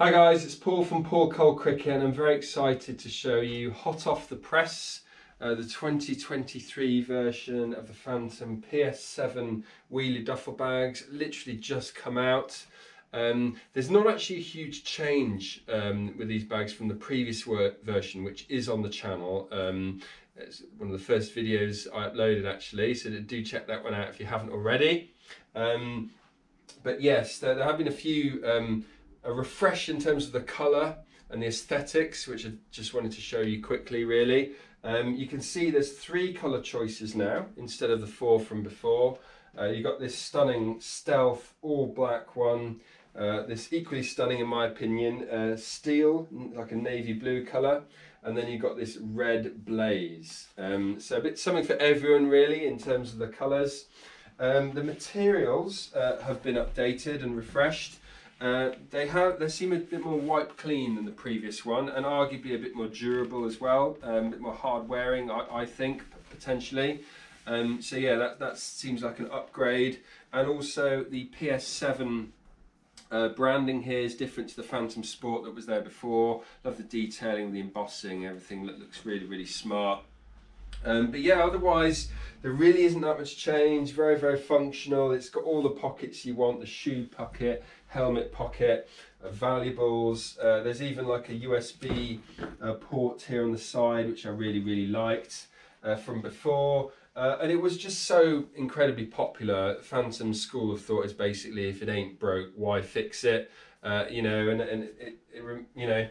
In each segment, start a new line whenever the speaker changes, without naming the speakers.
Hi guys, it's Paul from Paul Cole Cricket and I'm very excited to show you hot off the press uh, the 2023 version of the Phantom PS7 wheelie duffel bags literally just come out. Um, there's not actually a huge change um, with these bags from the previous version which is on the channel. Um, it's one of the first videos I uploaded actually so do check that one out if you haven't already. Um, but yes, there, there, have been a few um, a refresh in terms of the colour and the aesthetics, which I just wanted to show you quickly really. Um, you can see there's three colour choices now instead of the four from before. Uh, you've got this stunning stealth all black one, uh, this equally stunning in my opinion, uh, steel, like a navy blue colour, and then you've got this red blaze. Um, so a bit something for everyone really in terms of the colours. Um, the materials uh, have been updated and refreshed. Uh, they have they seem a bit more wipe clean than the previous one, and arguably a bit more durable as well, um, a bit more hard wearing, I, I think potentially. Um, so yeah, that that seems like an upgrade, and also the PS7 uh, branding here is different to the Phantom Sport that was there before. Love the detailing, the embossing, everything that looks really really smart. Um, but yeah, otherwise there really isn't that much change. Very, very functional. It's got all the pockets you want, the shoe pocket, helmet pocket, uh, valuables. Uh, there's even like a USB uh, port here on the side, which I really, really liked uh, from before. Uh, and it was just so incredibly popular. Phantom school of thought is basically if it ain't broke, why fix it? Uh, you know, and, and it, it, you know,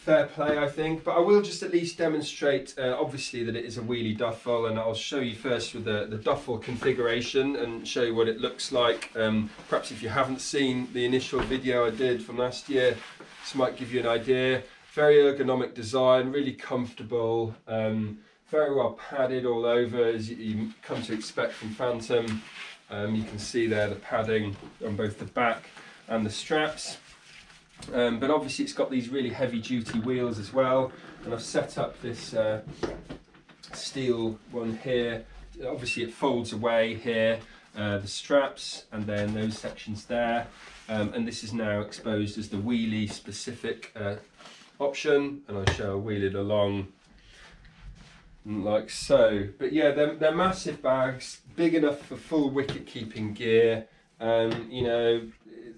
fair play, I think. But I will just at least demonstrate, uh, obviously, that it is a wheelie duffel, and I'll show you first with the, the duffel configuration and show you what it looks like. Um, perhaps if you haven't seen the initial video I did from last year, this might give you an idea. Very ergonomic design, really comfortable, um, very well padded all over, as you, you come to expect from Phantom. Um, you can see there the padding on both the back and the straps. Um, but obviously it's got these really heavy duty wheels as well. And I've set up this uh, steel one here. Obviously it folds away here uh, the straps and then those sections there. Um, and this is now exposed as the wheelie specific uh, option. And I shall wheel it along like so. But yeah they're, they're massive bags big enough for full wicket keeping gear um, you know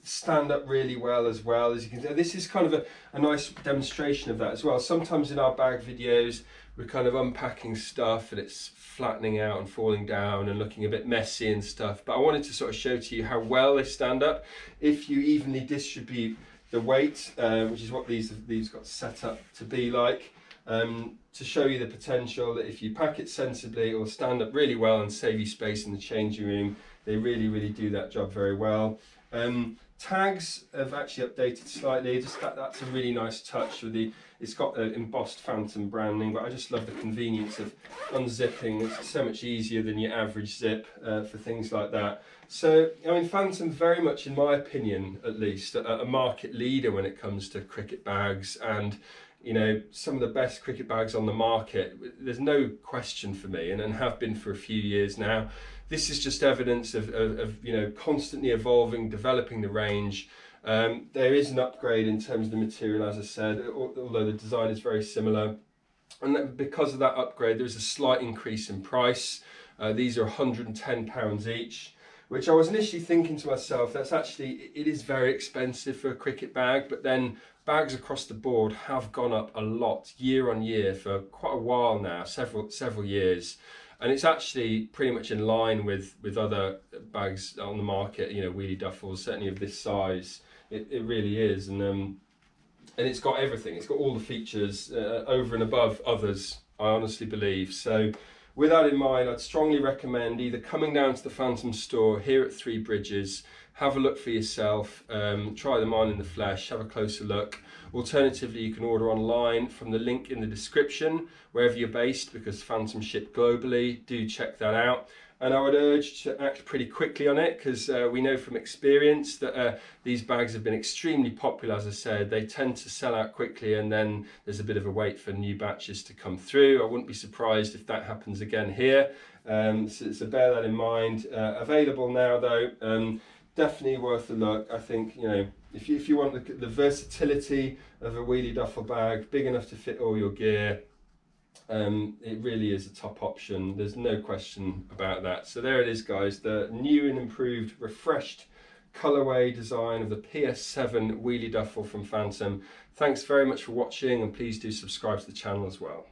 stand up really well as well as you can see. This is kind of a, a nice demonstration of that as well. Sometimes in our bag videos we're kind of unpacking stuff and it's flattening out and falling down and looking a bit messy and stuff. But I wanted to sort of show to you how well they stand up if you evenly distribute the weight, uh, which is what these these got set up to be like. Um, to show you the potential that if you pack it sensibly it will stand up really well and save you space in the changing room. They really, really do that job very well. Um, tags have actually updated slightly. Just that, that's a really nice touch with the. It's got the embossed Phantom branding, but I just love the convenience of unzipping. It's so much easier than your average zip uh, for things like that. So, I mean, Phantom very much, in my opinion, at least, a, a market leader when it comes to cricket bags and you know, some of the best cricket bags on the market. There's no question for me, and, and have been for a few years now. This is just evidence of, of, of you know, constantly evolving, developing the range. Um, there is an upgrade in terms of the material, as I said, although the design is very similar. And because of that upgrade, there is a slight increase in price. Uh, these are £110 each which I was initially thinking to myself, that's actually, it is very expensive for a cricket bag, but then bags across the board have gone up a lot year on year for quite a while now, several several years. And it's actually pretty much in line with, with other bags on the market, you know, wheelie duffels, certainly of this size. It, it really is. And um, and it's got everything. It's got all the features uh, over and above others, I honestly believe. So with that in mind, I'd strongly recommend either coming down to the Phantom store here at Three Bridges, have a look for yourself, um, try them on in the flesh, have a closer look. Alternatively, you can order online from the link in the description, wherever you're based, because Phantom ship globally. Do check that out and I would urge to act pretty quickly on it because uh, we know from experience that uh, these bags have been extremely popular as I said. They tend to sell out quickly and then there's a bit of a wait for new batches to come through. I wouldn't be surprised if that happens again here. Um, so, so, bear that in mind. Uh, available now though um, definitely worth a look. I think you know if you if you want the, the versatility of a wheelie duffel bag, big enough to fit all your gear, um, it really is a top option. There's no question about that. So there it is, guys. The new and improved, refreshed colorway design of the PS7 wheelie duffel from Phantom. Thanks very much for watching, and please do subscribe to the channel as well.